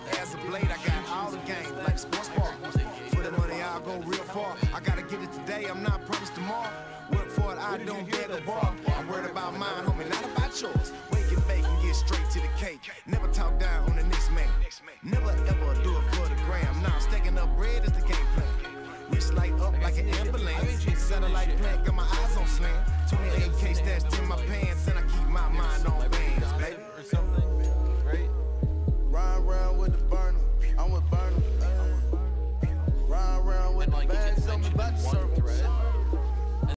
sharp as a blade. I got all the game, like sports ball. For the money, I'll go real far. I gotta get it today, I'm not promised tomorrow. Work for it, I don't beg or borrow. I'm worried about mine, homie, not about yours. Wake and bake and get straight to the cake. Never talk down on the next man. Never ever do it for the gram. Now, nah, stacking up bread is the game plan. Wrist light up like an ambulance. Satellite plant got my eyes on slam. 28K stashed in my pants, and I when I get sir.